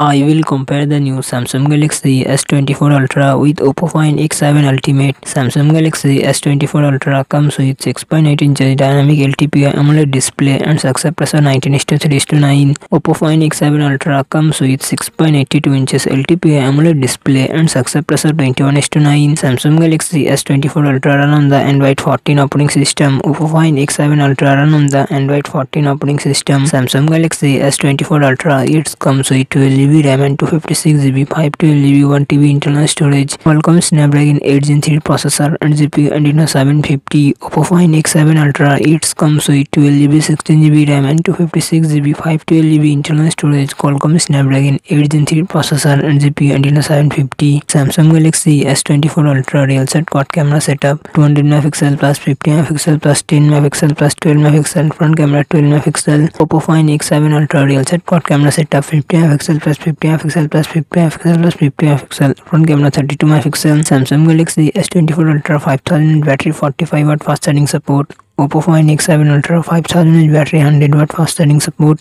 I will compare the new Samsung Galaxy S24 Ultra with Oppo Find X7 Ultimate. Samsung Galaxy S24 Ultra comes with 6.8 inches dynamic LTPO AMOLED display and success pressure 19:3:9. Oppo Find X7 Ultra comes with 6.82 inches LTPO AMOLED display and success pressure 21:9. Samsung Galaxy S24 Ultra run on the Android 14 operating system. Oppo Find X7 Ultra run on the Android 14 operating system. Samsung Galaxy S24 Ultra it comes with 12 GB RAM and 256GB 512GB 1TB internal storage. Qualcomm Snapdragon 8 Gen 3 processor and GPU Adreno 750. Oppo Find X7 Ultra it comes with 12GB 16GB RAM and 256GB 512GB internal storage. Qualcomm Snapdragon 8 Gen 3 processor and GPU Adreno 750. Samsung Galaxy S24 Ultra real set quad camera setup 200 megapixel plus 50 megapixel plus 10 megapixel plus 12 megapixel front camera 12 megapixel. Oppo Find X7 Ultra real set quad camera setup 50 megapixel plus 50 megapixel plus 50 megapixel plus 50 megapixel front camera 32 megapixel samsung galaxy s24 ultra 5000 battery 45 watt fast charging support. Oppo find x7 ultra 5000 battery 100 watt fast charging support